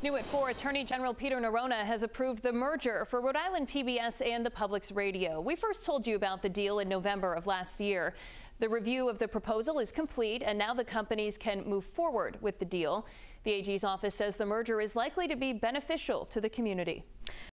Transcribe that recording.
New at 4, Attorney General Peter Neronha has approved the merger for Rhode Island PBS and the Public's radio. We first told you about the deal in November of last year. The review of the proposal is complete, and now the companies can move forward with the deal. The AG's office says the merger is likely to be beneficial to the community.